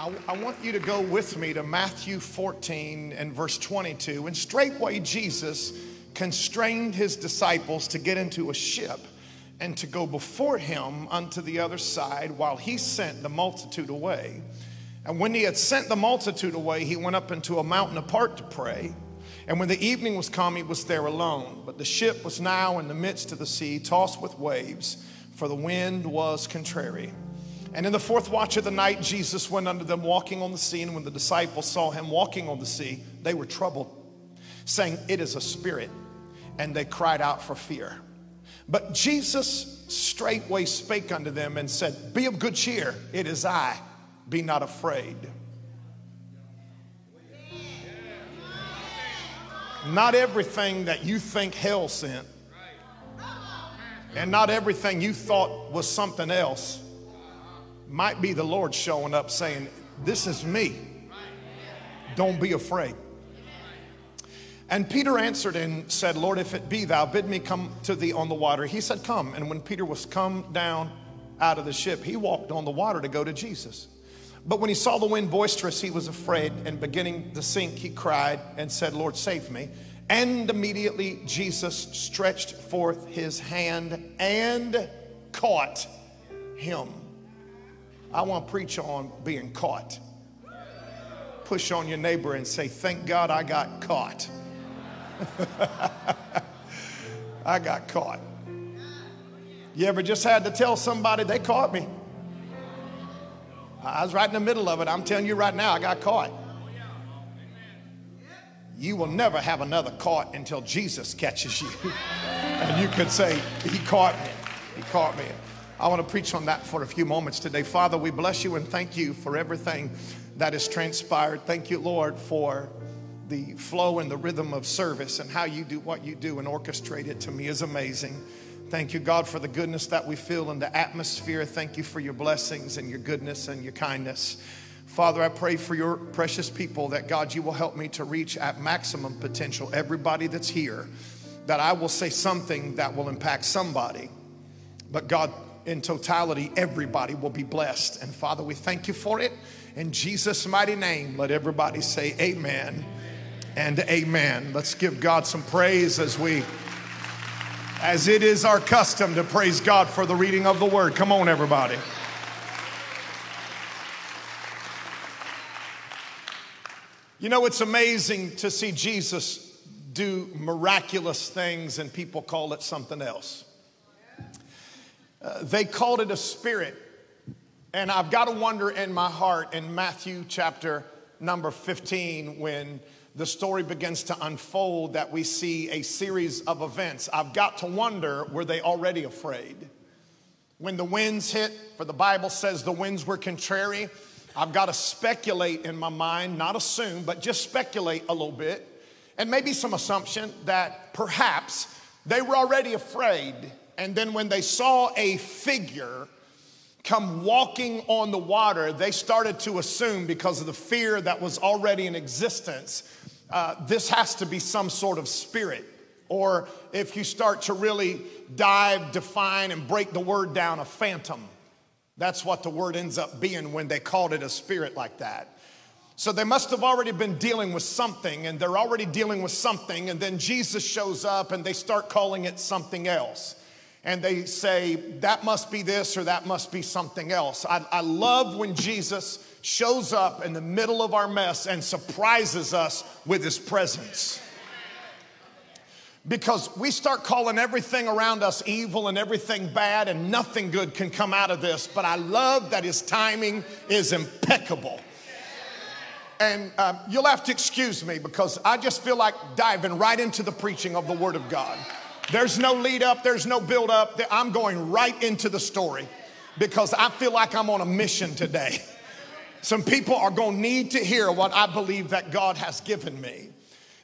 I, I, want you to go with me to Matthew 14 and verse 22. And straightway Jesus constrained his disciples to get into a ship and to go before him unto the other side while he sent the multitude away. And when he had sent the multitude away, he went up into a mountain apart to pray. And when the evening was come, he was there alone. But the ship was now in the midst of the sea, tossed with waves, for the wind was contrary. And in the fourth watch of the night, Jesus went unto them walking on the sea. And when the disciples saw him walking on the sea, they were troubled, saying, It is a spirit. And they cried out for fear. But Jesus straightway spake unto them and said, Be of good cheer, it is I, be not afraid. Not everything that you think hell sent, and not everything you thought was something else, might be the Lord showing up saying, This is me. Don't be afraid. And Peter answered and said, Lord, if it be thou, bid me come to thee on the water. He said, Come. And when Peter was come down out of the ship, he walked on the water to go to Jesus. But when he saw the wind boisterous, he was afraid, and beginning to sink, he cried and said, Lord, save me. And immediately Jesus stretched forth his hand and caught him. I want to preach on being caught. Push on your neighbor and say, Thank God I got caught. I got caught. You ever just had to tell somebody they caught me? I was right in the middle of it. I'm telling you right now, I got caught. You will never have another caught until Jesus catches you. and you could say, He caught me. He caught me. I want to preach on that for a few moments today. Father, we bless you and thank you for everything that has transpired. Thank you, Lord, for the flow and the rhythm of service and how you do what you do and orchestrate it to me is amazing. Thank you, God, for the goodness that we feel in the atmosphere. Thank you for your blessings and your goodness and your kindness. Father, I pray for your precious people that, God, you will help me to reach at maximum potential everybody that's here, that I will say something that will impact somebody. But, God, in totality, everybody will be blessed. And, Father, we thank you for it. In Jesus' mighty name, let everybody say, Amen and amen. Let's give God some praise as we, as it is our custom to praise God for the reading of the word. Come on, everybody. You know, it's amazing to see Jesus do miraculous things and people call it something else. Uh, they called it a spirit. And I've got to wonder in my heart in Matthew chapter number 15 when the story begins to unfold that we see a series of events. I've got to wonder were they already afraid? When the winds hit, for the Bible says the winds were contrary, I've got to speculate in my mind, not assume, but just speculate a little bit, and maybe some assumption that perhaps they were already afraid. And then when they saw a figure, come walking on the water, they started to assume because of the fear that was already in existence, uh, this has to be some sort of spirit. Or if you start to really dive, define, and break the word down, a phantom. That's what the word ends up being when they called it a spirit like that. So they must have already been dealing with something, and they're already dealing with something, and then Jesus shows up and they start calling it something else and they say, that must be this or that must be something else. I, I, love when Jesus shows up in the middle of our mess and surprises us with his presence. Because we start calling everything around us evil and everything bad, and nothing good can come out of this. But I love that his timing is impeccable. And um, you'll have to excuse me because I just feel like diving right into the preaching of the Word of God. There's no lead up, there's no build up. I'm going right into the story because I feel like I'm on a mission today. Some people are going to need to hear what I believe that God has given me.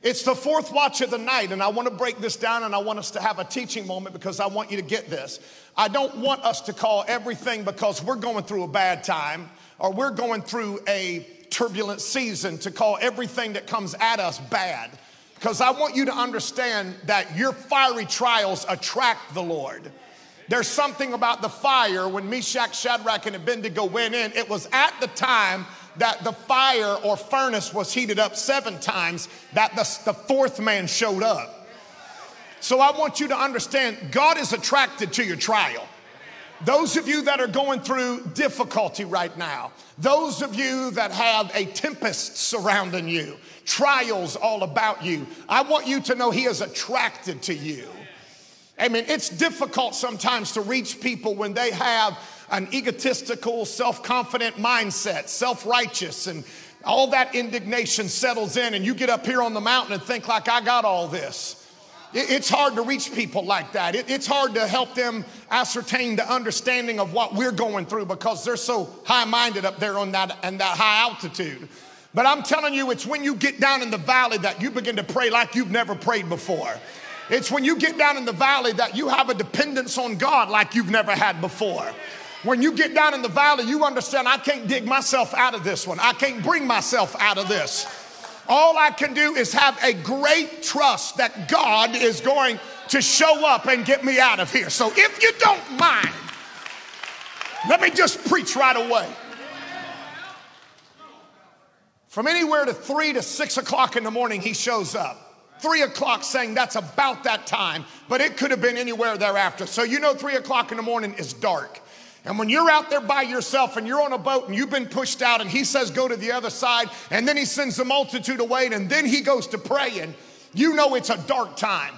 It's the fourth watch of the night, and I want to break this down and I want us to have a teaching moment because I want you to get this. I don't want us to call everything because we're going through a bad time or we're going through a turbulent season to call everything that comes at us bad. Because I want you to understand that your fiery trials attract the Lord. There's something about the fire when Meshach, Shadrach, and Abednego went in. It was at the time that the fire or furnace was heated up seven times that the, the fourth man showed up. So I want you to understand God is attracted to your trial. Those of you that are going through difficulty right now, those of you that have a tempest surrounding you, trials all about you, I want you to know He is attracted to you. I mean, it's difficult sometimes to reach people when they have an egotistical, self confident mindset, self righteous, and all that indignation settles in, and you get up here on the mountain and think, like, I got all this. It's hard to reach people like that. It's hard to help them ascertain the understanding of what we're going through because they're so high minded up there on that, and that high altitude. But I'm telling you, it's when you get down in the valley that you begin to pray like you've never prayed before. It's when you get down in the valley that you have a dependence on God like you've never had before. When you get down in the valley, you understand I can't dig myself out of this one. I can't bring myself out of this. All I can do is have a great trust that God is going to show up and get me out of here. So if you don't mind, let me just preach right away. From anywhere to three to six o'clock in the morning, he shows up. Three o'clock saying that's about that time, but it could have been anywhere thereafter. So you know, three o'clock in the morning is dark. And when you're out there by yourself and you're on a boat and you've been pushed out and he says go to the other side and then he sends the multitude away and then he goes to praying, you know it's a dark time.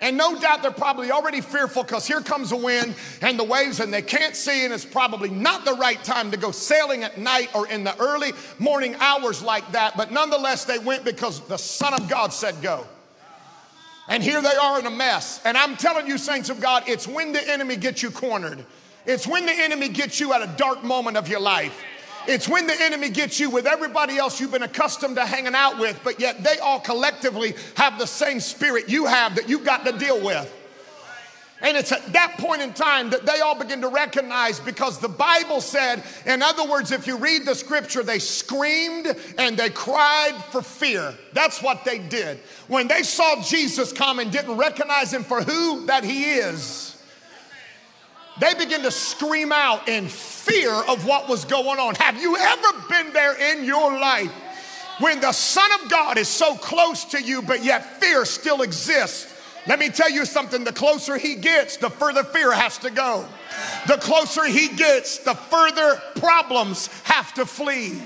And no doubt they're probably already fearful because here comes the wind and the waves and they can't see and it's probably not the right time to go sailing at night or in the early morning hours like that. But nonetheless, they went because the Son of God said go. And here they are in a mess. And I'm telling you, saints of God, it's when the enemy gets you cornered. It's when the enemy gets you at a dark moment of your life. It's when the enemy gets you with everybody else you've been accustomed to hanging out with, but yet they all collectively have the same spirit you have that you've got to deal with. And it's at that point in time that they all begin to recognize because the Bible said, in other words, if you read the scripture, they screamed and they cried for fear. That's what they did. When they saw Jesus come and didn't recognize him for who that he is, they begin to scream out in fear of what was going on. Have you ever been there in your life when the Son of God is so close to you, but yet fear still exists? Let me tell you something the closer he gets, the further fear has to go. The closer he gets, the further problems have to flee.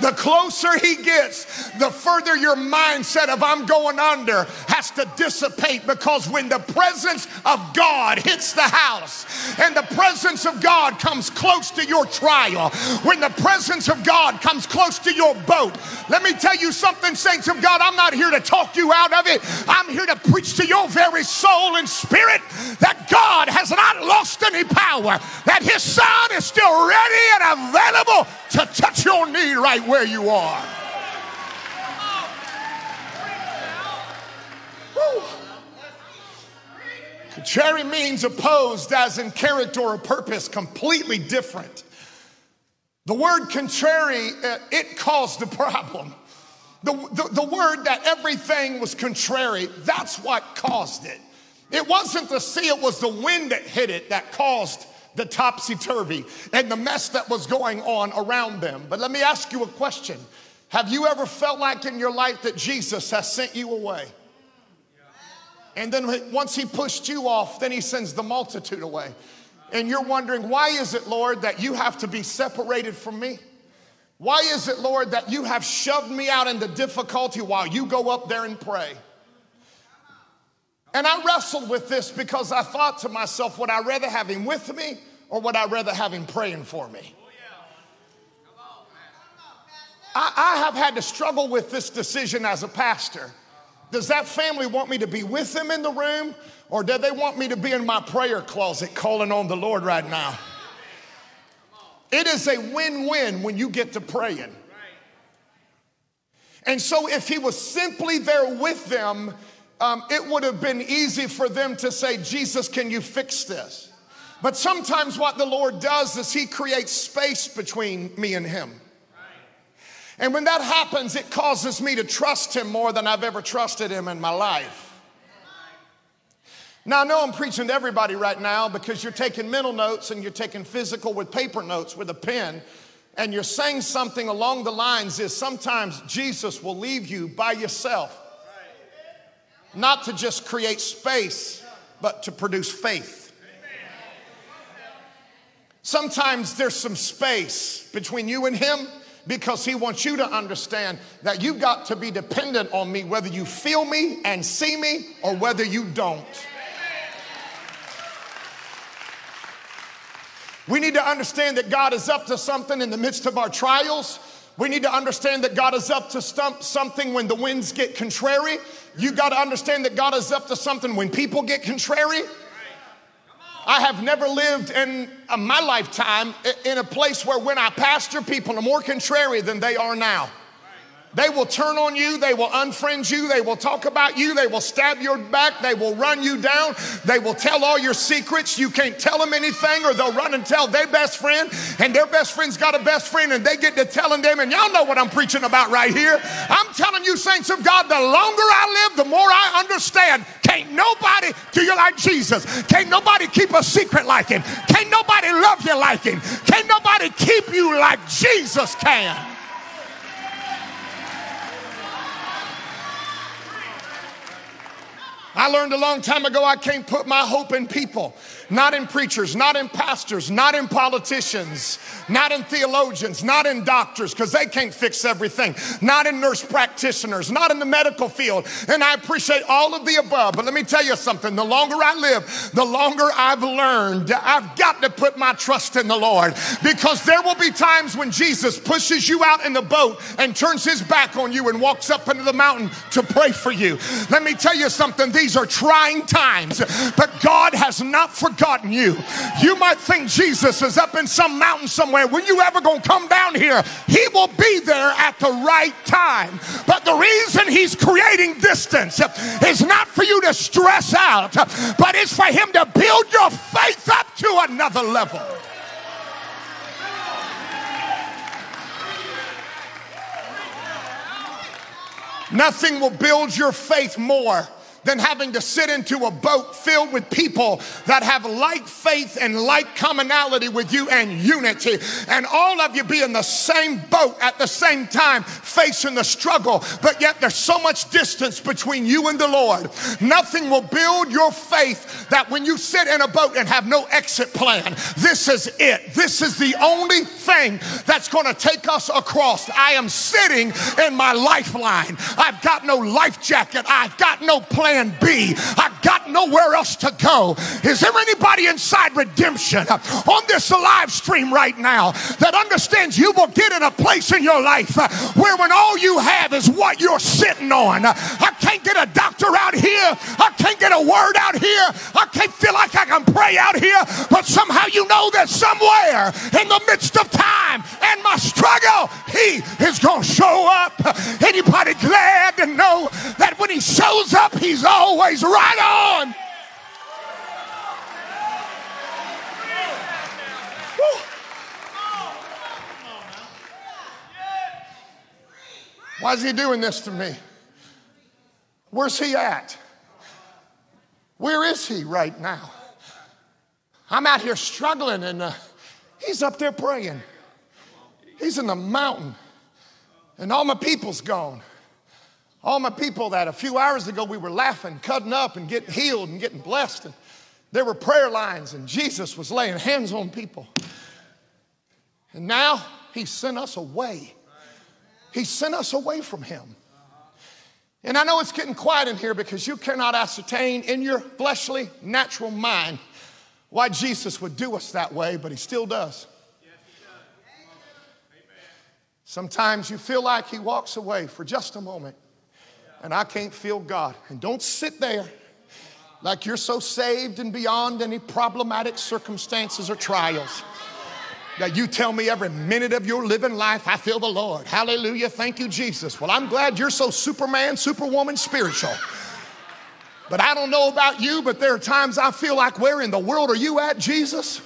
The closer he gets, the further your mindset of I'm going under has to dissipate because when the presence of God hits the house and the presence of God comes close to your trial, when the presence of God comes close to your boat, let me tell you something, saints of God, I'm not here to talk you out of it. I'm here to preach to your very soul and spirit that God has not lost any power that his son is still ready and available to touch your need right where you are. Cherry means opposed, as in character or purpose, completely different. The word contrary, uh, it caused the problem. The, the, the word that everything was contrary, that's what caused it. It wasn't the sea, it was the wind that hit it that caused the topsy turvy and the mess that was going on around them. But let me ask you a question Have you ever felt like in your life that Jesus has sent you away? And then once he pushed you off, then he sends the multitude away. And you're wondering, why is it, Lord, that you have to be separated from me? Why is it, Lord, that you have shoved me out into difficulty while you go up there and pray? And I wrestled with this because I thought to myself, would I rather have him with me or would I rather have him praying for me? I, I have had to struggle with this decision as a pastor. Does that family want me to be with them in the room or do they want me to be in my prayer closet calling on the Lord right now? It is a win win when you get to praying. And so if he was simply there with them, um, it would have been easy for them to say, Jesus, can you fix this? But sometimes what the Lord does is He creates space between me and Him. And when that happens, it causes me to trust Him more than I've ever trusted Him in my life. Now, I know I'm preaching to everybody right now because you're taking mental notes and you're taking physical with paper notes with a pen. and you're saying something along the lines is sometimes Jesus will leave you by yourself, not to just create space, but to produce faith. Sometimes there's some space between you and him because he wants you to understand that you've got to be dependent on me whether you feel me and see me or whether you don't. We need to understand that God is up to something in the midst of our trials. We need to understand that God is up to stump something when the winds get contrary. You got to understand that God is up to something when people get contrary. I have never lived in my lifetime in a place where when I pastor, people are more contrary than they are now. They will turn on you. They will unfriend you. They will talk about you. They will stab your back. They will run you down. They will tell all your secrets. You can't tell them anything, or they'll run and tell their best friend, and their best friend's got a best friend, and they get to telling them, and y'all know what I'm preaching about right here. I'm telling you, saints of God, the longer I live, the more I understand. Can't nobody do you like Jesus. Can't nobody keep a secret like him. Can't nobody love you like him. Can't nobody keep you like Jesus can. I learned a long time ago I can't put my hope in people not in preachers, not in pastors, not in politicians, not in theologians, not in doctors, because they can't fix everything, not in nurse practitioners, not in the medical field. And I appreciate all of the above. But let me tell you something the longer I live, the longer I've learned I've got to put my trust in the Lord because there will be times when Jesus pushes you out in the boat and turns his back on you and walks up into the mountain to pray for you. Let me tell you something, these are trying times, but God has not forgotten forgotten you. You might think Jesus is up in some mountain somewhere. When you ever gonna come down here, he will be there at the right time. But the reason he's creating distance is not for you to stress out, but it's for him to build your faith up to another level. Nothing will build your faith more than having to sit into a boat filled with people that have like faith and like commonality with you and unity. And all of you be in the same boat at the same time, facing the struggle, but yet there's so much distance between you and the Lord. Nothing will build your faith that when you sit in a boat and have no exit plan, this is it. This is the only thing that's going to take us across. I am sitting in my lifeline. I've got no life jacket. I've got no plan plan B. I got nowhere else to go. Is there anybody inside redemption uh, on this live stream right now that understands you will get in a place in your life uh, where when all you have is what you're sitting on? I can't get a doctor out here. I can't get a word out here. I can't feel like I can pray out here. But somehow you know that somewhere in the midst of time and my struggle, He is going to show up. Anybody glad to know that when He shows up, He's always right on. Why is he doing this to me? Where's he at? Where is he right now? I'm out here struggling and uh, he's up there praying. He's in the mountain and all my people's gone. All my people that a few hours ago we were laughing, cutting up, and getting healed and getting blessed. And there were prayer lines, and Jesus was laying hands on people. And now he sent us away. He sent us away from him. And I know it's getting quiet in here because you cannot ascertain in your fleshly, natural mind why Jesus would do us that way, but he still does. Sometimes you feel like he walks away for just a moment and I can't feel God. And don't sit there like you're so saved and beyond any problematic circumstances or trials that you tell me every minute of your living life, I feel the Lord. Hallelujah. Thank you, Jesus. Well, I'm glad you're so superman, superwoman spiritual. But I don't know about you, but there are times I feel like, where in the world are you at, Jesus?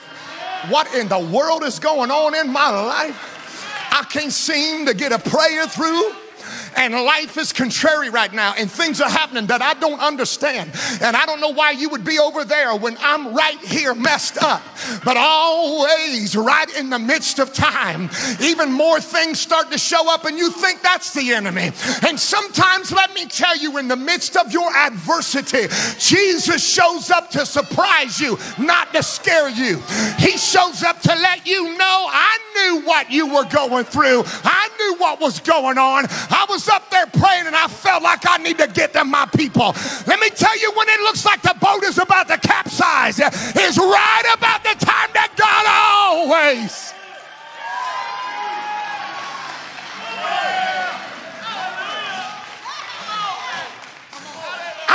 What in the world is going on in my life? I can't seem to get a prayer through and life is contrary right now and things are happening that I don't understand. And I don't know why you would be over there when I'm right here messed up. But always, right in the midst of time, even more things start to show up and you think that's the enemy. And sometimes, let me tell you, in the midst of your adversity, Jesus shows up to surprise you, not to scare you. He shows up to let you know I knew what you were going through. I knew what was going on. I was up there praying and I felt like I need to get to my people. Let me tell you, when it looks like the boat is about to capsize, is right about the time that God always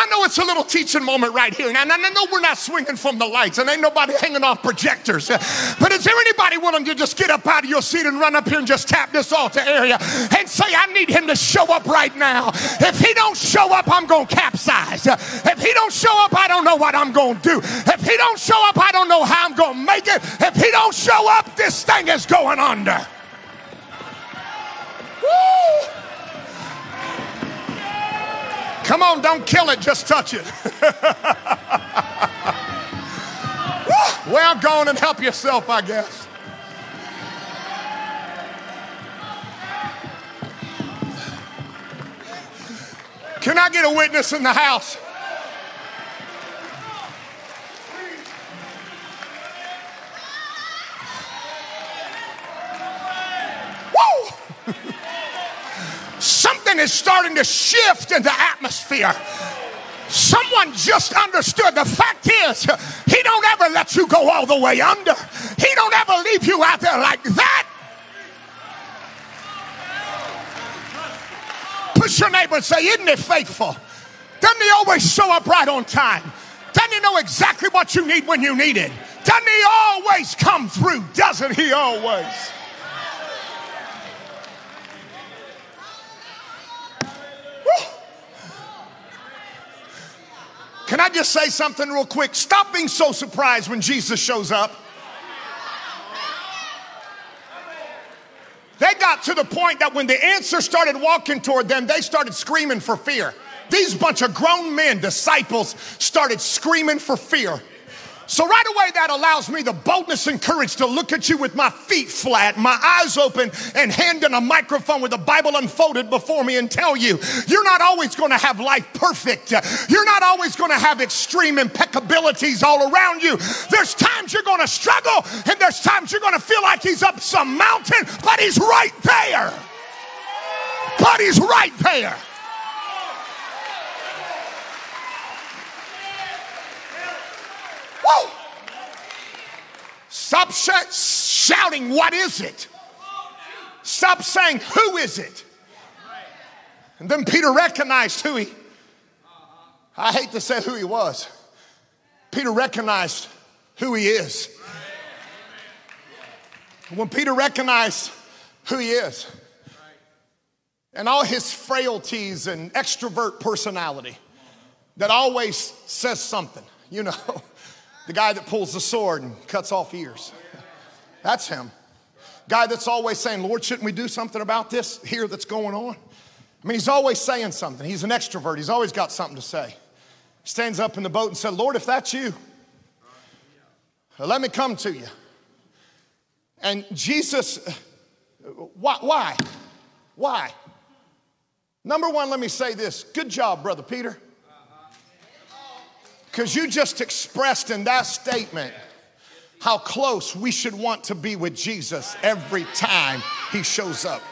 I know it's a little teaching moment right here. And I know we're not swinging from the lights and ain't nobody hanging off projectors. But is there anybody willing to just get up out of your seat and run up here and just tap this altar area and say, I need him to show up right now? If he don't show up, I'm going to capsize. If he don't show up, I don't know what I'm going to do. If he don't show up, I don't know how I'm going to make it. If he don't show up, this thing is going under. Woo! Come on, don't kill it, just touch it. well, go on and help yourself, I guess. Can I get a witness in the house? Something is starting to shift in the atmosphere. Someone just understood. The fact is, he don't ever let you go all the way under. He don't ever leave you out there like that. Push your neighbor and say, Isn't it faithful? Doesn't he always show up right on time? Doesn't he know exactly what you need when you need it? Doesn't he always come through? Doesn't he always? Can I just say something real quick? Stop being so surprised when Jesus shows up. They got to the point that when the answer started walking toward them, they started screaming for fear. These bunch of grown men, disciples, started screaming for fear. So, right away, that allows me the boldness and courage to look at you with my feet flat, my eyes open, and hand in a microphone with the Bible unfolded before me and tell you, you're not always going to have life perfect. You're not always going to have extreme impeccabilities all around you. There's times you're going to struggle, and there's times you're going to feel like he's up some mountain, but he's right there. But he's right there. Woo! Stop sh- shouting, What is it? Stop saying, Who is it? And then Peter recognized who he, I hate to say who he was. Peter recognized who he is. When Peter recognized who he is and all his frailties and extrovert personality that always says something, you know. The guy that pulls the sword and cuts off ears. That's him. Guy that's always saying, Lord, shouldn't we do something about this here that's going on? I mean, he's always saying something. He's an extrovert. He's always got something to say. Stands up in the boat and said, Lord, if that's you, let me come to you. And Jesus, why? Why? Why? Number one, let me say this. Good job, Brother Peter. Because you just expressed in that statement how close we should want to be with Jesus every time he shows up.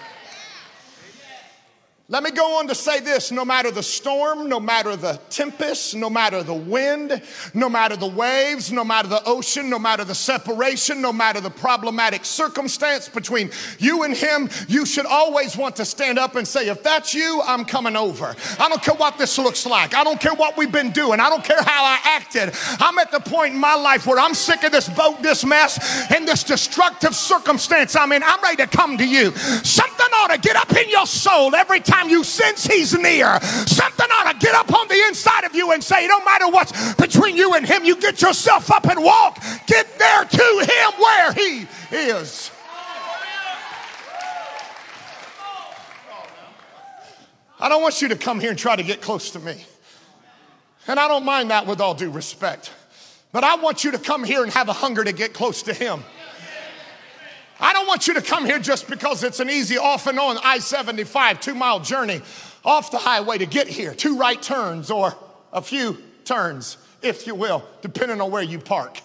Let me go on to say this no matter the storm, no matter the tempest, no matter the wind, no matter the waves, no matter the ocean, no matter the separation, no matter the problematic circumstance between you and him, you should always want to stand up and say, If that's you, I'm coming over. I don't care what this looks like. I don't care what we've been doing. I don't care how I acted. I'm at the point in my life where I'm sick of this boat, this mess, and this destructive circumstance I'm in. I'm ready to come to you. Something ought to get up in your soul every time time you sense he's near, something ought to get up on the inside of you and say, no matter what's between you and him, you get yourself up and walk. Get there to him where he is. I don't want you to come here and try to get close to me. And I don't mind that with all due respect. But I want you to come here and have a hunger to get close to Him. I don't want you to come here just because it's an easy off and on I 75 two mile journey off the highway to get here, two right turns or a few turns, if you will, depending on where you park.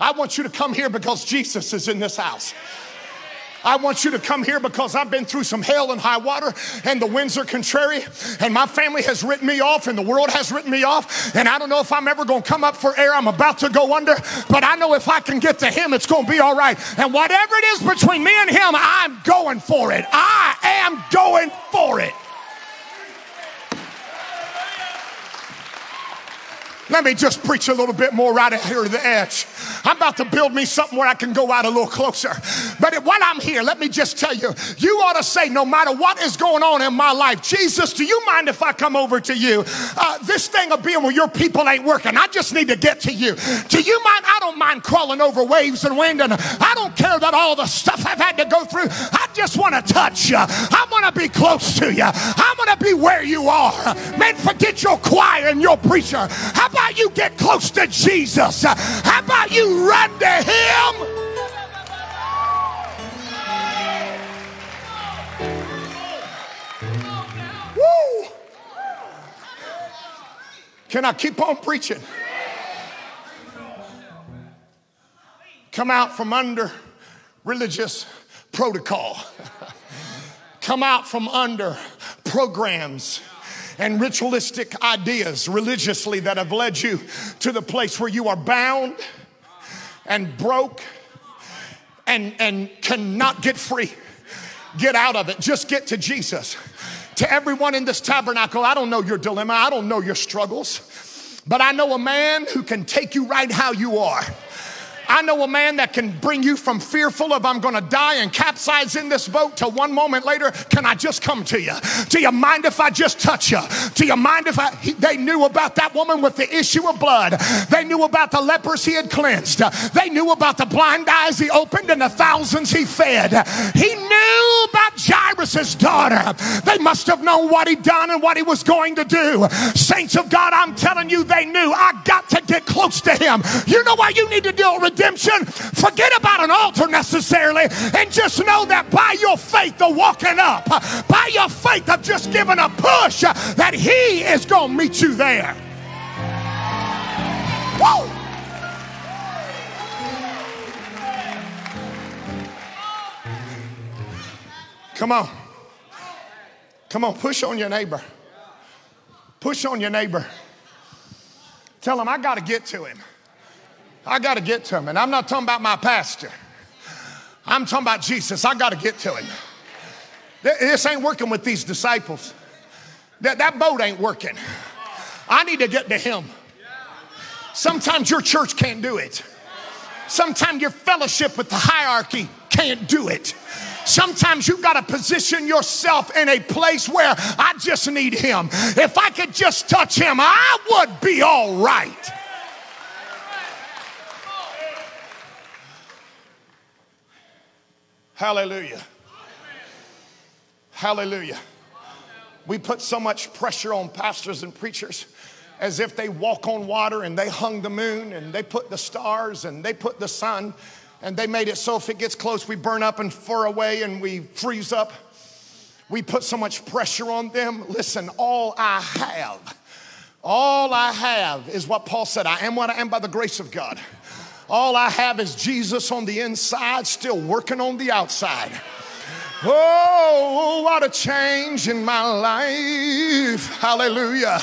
I want you to come here because Jesus is in this house. I want you to come here because I've been through some hell and high water and the winds are contrary and my family has written me off and the world has written me off and I don't know if I'm ever going to come up for air. I'm about to go under, but I know if I can get to him, it's going to be all right. And whatever it is between me and him, I'm going for it. I am going for it. Let me just preach a little bit more right here to the edge. I'm about to build me something where I can go out a little closer. But while I'm here, let me just tell you, you ought to say, no matter what is going on in my life, Jesus, do you mind if I come over to you? Uh, this thing of being where your people ain't working. I just need to get to you. Do you mind? I don't mind crawling over waves and wind, and I don't care that all the stuff I've had to go through. I just want to touch you. I want to be close to you. I want to be where you are. Man, forget your choir and your preacher. How about about you get close to Jesus? How about you run to Him? Woo! Can I keep on preaching? Come out from under religious protocol. Come out from under programs and ritualistic ideas religiously that have led you to the place where you are bound and broke and, and cannot get free. Get out of it. Just get to Jesus. To everyone in this tabernacle, I don't know your dilemma, I don't know your struggles, but I know a man who can take you right how you are I know a man that can bring you from fearful of I'm going to die and capsize in this boat to one moment later, can I just come to you? Do you mind if I just touch you? Do you mind if I? He, they knew about that woman with the issue of blood. They knew about the lepers he had cleansed. They knew about the blind eyes he opened and the thousands he fed. He knew about Jairus' daughter. They must have known what he'd done and what he was going to do. Saints of God, I'm telling you, they knew I got to get close to him. You know why you need to do it? Redemption, forget about an altar necessarily, and just know that by your faith of walking up, by your faith of just giving a push, that He is going to meet you there. Woo! Come on. Come on, push on your neighbor. Push on your neighbor. Tell him, I got to get to him. I got to get to him. And I'm not talking about my pastor. I'm talking about Jesus. I got to get to him. This ain't working with these disciples. That, that boat ain't working. I need to get to him. Sometimes your church can't do it. Sometimes your fellowship with the hierarchy can't do it. Sometimes you've got to position yourself in a place where I just need him. If I could just touch him, I would be all right. Hallelujah. Hallelujah. We put so much pressure on pastors and preachers as if they walk on water and they hung the moon and they put the stars and they put the sun and they made it so if it gets close, we burn up and fur away and we freeze up. We put so much pressure on them. Listen, all I have, all I have is what Paul said I am what I am by the grace of God. All I have is Jesus on the inside, still working on the outside. Oh, what a change in my life. Hallelujah.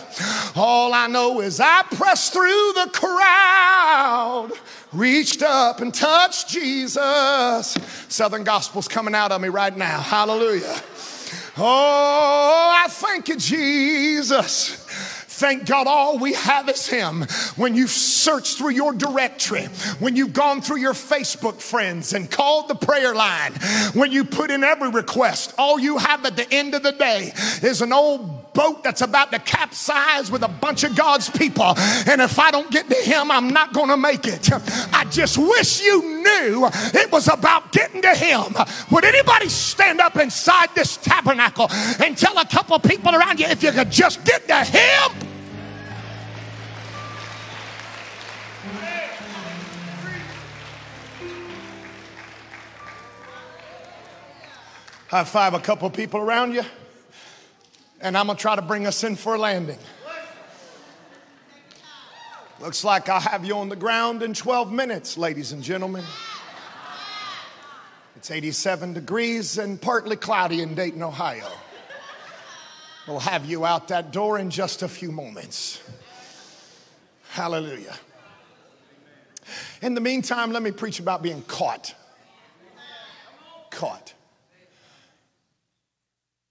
All I know is I pressed through the crowd, reached up and touched Jesus. Southern gospel's coming out of me right now. Hallelujah. Oh, I thank you, Jesus. Thank God all we have is Him. When you've searched through your directory, when you've gone through your Facebook friends and called the prayer line, when you put in every request, all you have at the end of the day is an old boat that's about to capsize with a bunch of God's people. And if I don't get to him, I'm not going to make it. I just wish you knew it was about getting to him. Would anybody stand up inside this tabernacle and tell a couple people around you if you could just get to him? High five a couple people around you, and I'm gonna try to bring us in for a landing. Looks like I'll have you on the ground in 12 minutes, ladies and gentlemen. It's 87 degrees and partly cloudy in Dayton, Ohio. We'll have you out that door in just a few moments. Hallelujah. In the meantime, let me preach about being caught. Caught.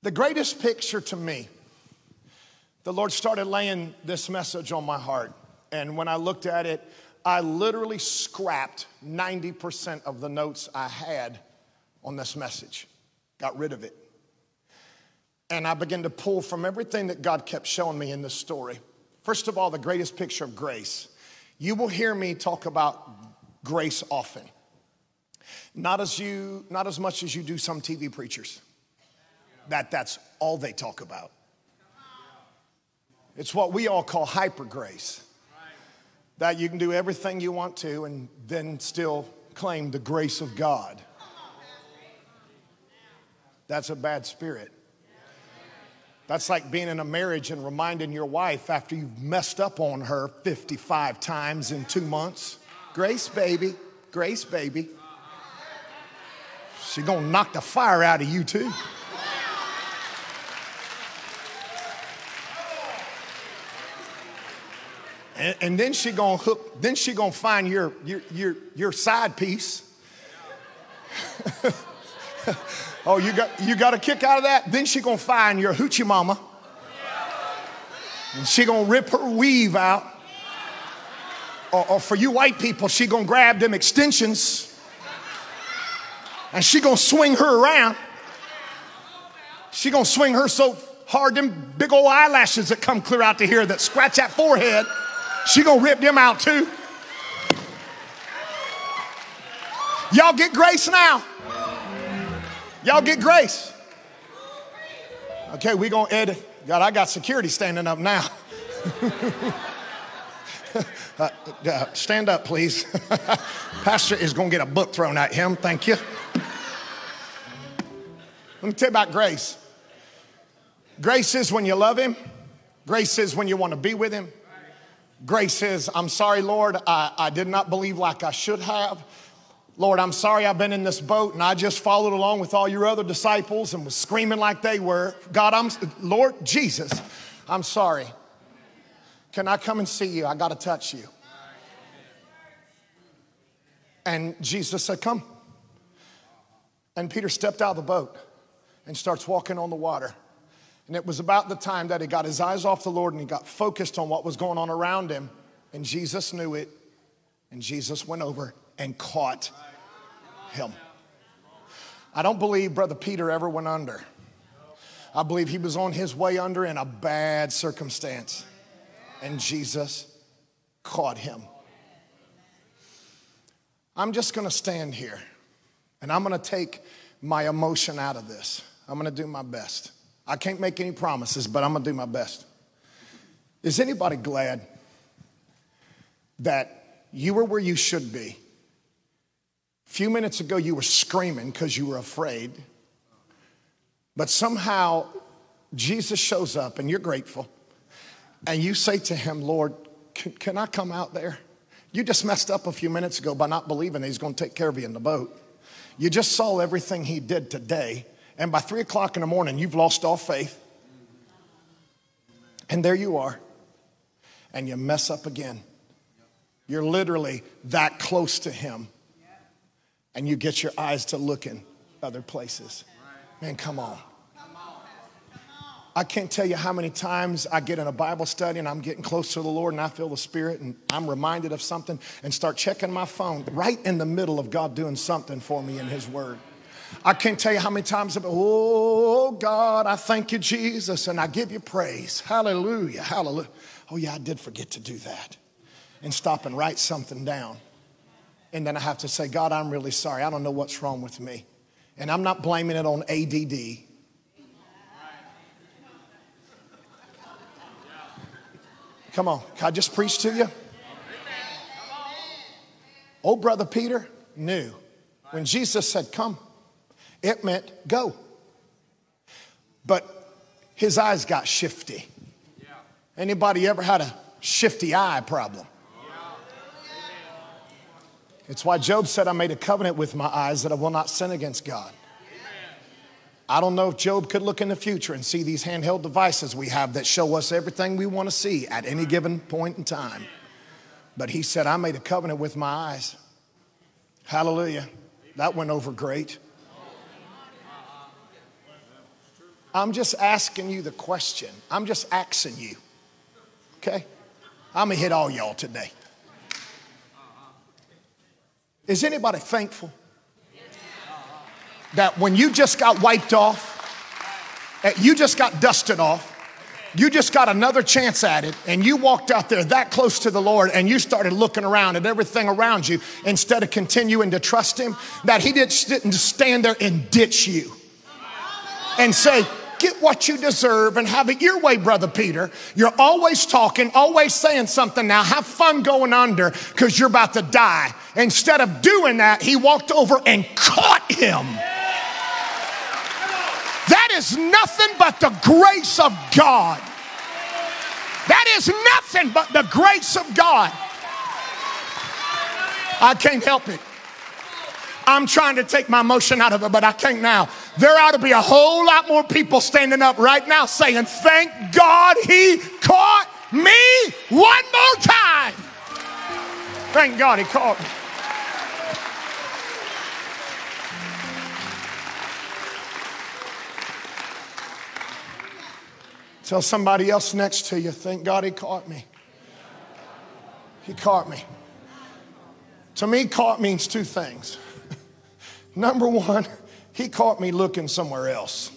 The greatest picture to me, the Lord started laying this message on my heart. And when I looked at it, I literally scrapped 90% of the notes I had on this message, got rid of it. And I began to pull from everything that God kept showing me in this story. First of all, the greatest picture of grace. You will hear me talk about grace often. Not as you, not as much as you do some TV preachers that that's all they talk about. It's what we all call hyper grace. That you can do everything you want to and then still claim the grace of God. That's a bad spirit. That's like being in a marriage and reminding your wife after you've messed up on her 55 times in two months. Grace, baby. Grace, baby. She's gonna knock the fire out of you, too. And, and then she gonna hook, then she gonna find your, your, your, your side piece. oh, you got, you got a kick out of that? Then she gonna find your hoochie mama. And she gonna rip her weave out. Or, or for you white people, she gonna grab them extensions and she gonna swing her around. She gonna swing her so hard, them big old eyelashes that come clear out to here that scratch that forehead. She gonna rip them out too. Y'all get grace now. Y'all get grace. Okay, we gonna edit. God, I got security standing up now. uh, uh, stand up, please. Pastor is gonna get a book thrown at him. Thank you. Let me tell you about grace. Grace is when you love him. Grace is when you want to be with him. Grace says, I'm sorry, Lord, I, I did not believe like I should have. Lord, I'm sorry I've been in this boat and I just followed along with all your other disciples and was screaming like they were. God, I'm, Lord Jesus, I'm sorry. Can I come and see you? I got to touch you. And Jesus said, Come. And Peter stepped out of the boat and starts walking on the water. And it was about the time that he got his eyes off the Lord and he got focused on what was going on around him. And Jesus knew it. And Jesus went over and caught him. I don't believe Brother Peter ever went under. I believe he was on his way under in a bad circumstance. And Jesus caught him. I'm just going to stand here and I'm going to take my emotion out of this. I'm going to do my best. I can't make any promises, but I'm going to do my best. Is anybody glad that you were where you should be? A few minutes ago, you were screaming because you were afraid. But somehow, Jesus shows up and you're grateful. And you say to him, Lord, can, can I come out there? You just messed up a few minutes ago by not believing that he's going to take care of you in the boat. You just saw everything he did today and by three o'clock in the morning, you've lost all faith. And there you are. And you mess up again. You're literally that close to Him. And you get your eyes to look in other places. Man, come on. I can't tell you how many times I get in a Bible study and I'm getting close to the Lord and I feel the Spirit and I'm reminded of something and start checking my phone right in the middle of God doing something for me in His Word. I can't tell you how many times, I've, been, oh God, I thank you, Jesus, and I give you praise. Hallelujah, hallelujah. Oh, yeah, I did forget to do that. And stop and write something down. And then I have to say, God, I'm really sorry. I don't know what's wrong with me. And I'm not blaming it on ADD. Come on, can I just preach to you? Old brother Peter knew when Jesus said, Come, it meant go. But his eyes got shifty. Anybody ever had a shifty eye problem? It's why Job said, I made a covenant with my eyes that I will not sin against God. I don't know if Job could look in the future and see these handheld devices we have that show us everything we want to see at any given point in time. But he said, I made a covenant with my eyes. Hallelujah. That went over great. I'm just asking you the question. I'm just asking you. Okay? I'm going to hit all y'all today. Is anybody thankful? that when you just got wiped off, eh, you just got dusted off, you just got another chance at it, and you walked out there that close to the Lord and you started looking around at everything around you instead of continuing to trust Him, that He didn't stand there and ditch you and say, Get what you deserve and have it your way, Brother Peter. You're always talking, always saying something now. Have fun going under because you're about to die. Instead of doing that, he walked over and caught him That is nothing but the grace of God. That is nothing but the grace of God. I can't help it. I'm trying to take my emotion out of it, but I can't now. There ought to be a whole lot more people standing up right now saying, Thank God he caught me one more time. Thank God he caught me. Tell somebody else next to you, thank God he caught me. He caught me. To me, caught means two things. Number one, he caught me looking somewhere else.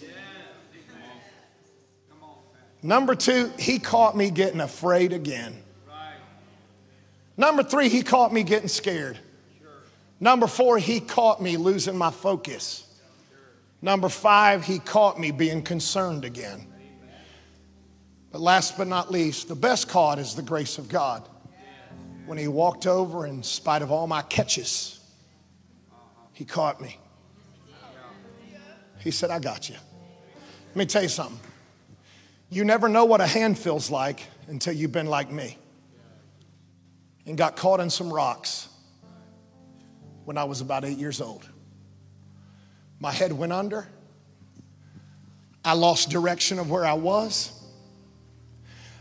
Number two, he caught me getting afraid again. Number three, he caught me getting scared. Number four, he caught me losing my focus. Number five, he caught me being concerned again. But last but not least, the best caught is the grace of God. When he walked over, in spite of all my catches, he caught me. He said, I got you. Let me tell you something. You never know what a hand feels like until you've been like me and got caught in some rocks when I was about eight years old. My head went under. I lost direction of where I was.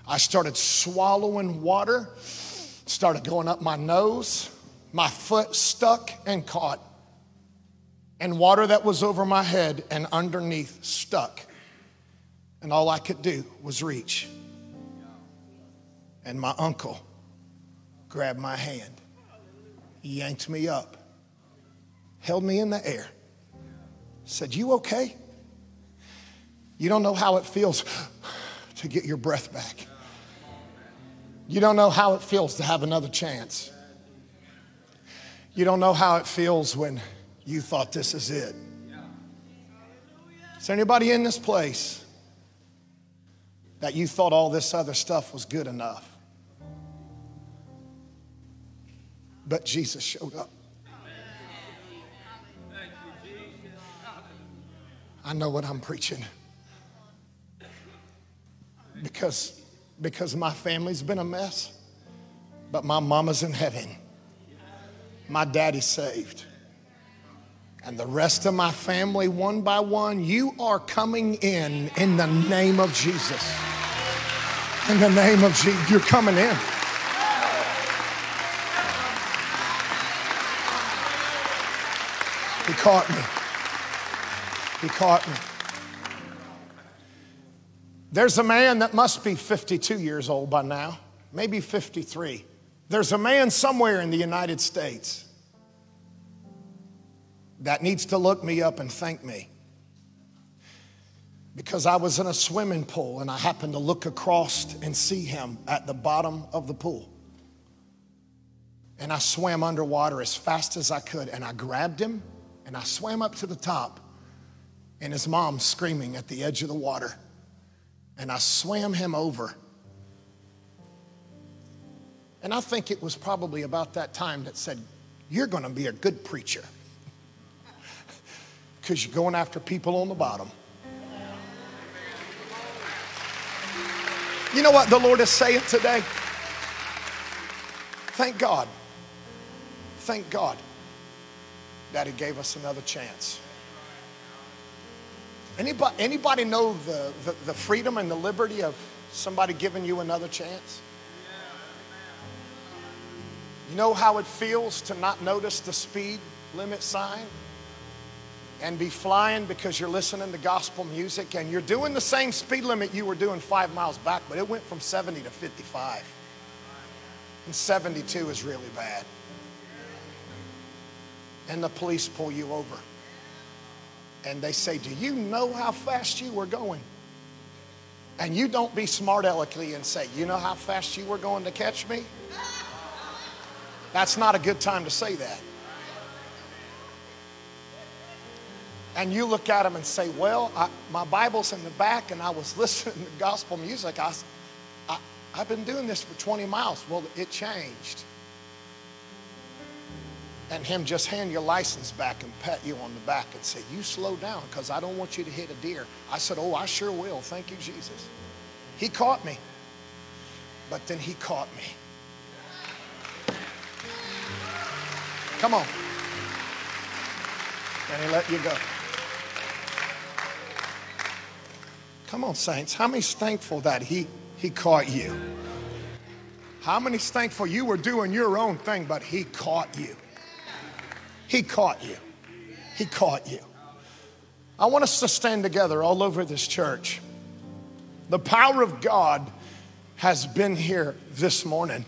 I started swallowing water, started going up my nose. My foot stuck and caught. And water that was over my head and underneath stuck. And all I could do was reach. And my uncle grabbed my hand, yanked me up, held me in the air, said, You okay? You don't know how it feels to get your breath back. You don't know how it feels to have another chance. You don't know how it feels when you thought this is it. Is there anybody in this place that you thought all this other stuff was good enough? But Jesus showed up. I know what I'm preaching because because my family's been a mess, but my mama's in heaven. My daddy's saved. And the rest of my family, one by one, you are coming in in the name of Jesus. In the name of Jesus, you're coming in. He caught me. He caught me. There's a man that must be 52 years old by now, maybe 53. There's a man somewhere in the United States that needs to look me up and thank me. because I was in a swimming pool and I happened to look across and see him at the bottom of the pool. And I swam underwater as fast as I could and I grabbed him and I swam up to the top and his mom screaming at the edge of the water. And I swam him over. And I think it was probably about that time that said, You're to be a good preacher because you're going after people on the bottom. You know what the Lord is saying today? Thank God. Thank God that He gave us another chance. Anybody, anybody know the, the, the freedom and the liberty of somebody giving you another chance? You know how it feels to not notice the speed limit sign? And be flying because you're listening to gospel music and you're doing the same speed limit you were doing five miles back, but it went from 70 to 55. And 72 is really bad. And the police pull you over. And they say, Do you know how fast you were going? And you don't be smart aleckly and say, You know how fast you were going to catch me? That's not a good time to say that. And you look at them and say, Well, I, my Bible's in the back and I was listening to gospel music. I, I, I've been doing this for 20 miles. Well, it changed. And him just hand your license back and pat you on the back and say, You slow down because I don't want you to hit a deer. I said, Oh, I sure will. Thank you, Jesus. He caught me. But then he caught me. Come on. And he let you go. Come on, saints. How many's thankful that he, he caught you? How many's thankful you were doing your own thing, but he caught you? He caught you. He caught you. I want us to stand together all over this church. The power of God has been here this morning.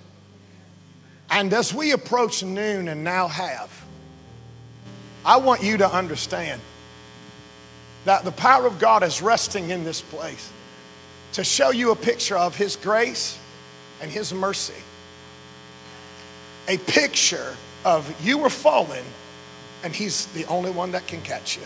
And as we approach noon and now have, I want you to understand that the power of God is resting in this place to show you a picture of His grace and His mercy. A picture of you were fallen, and He's the only one that can catch you.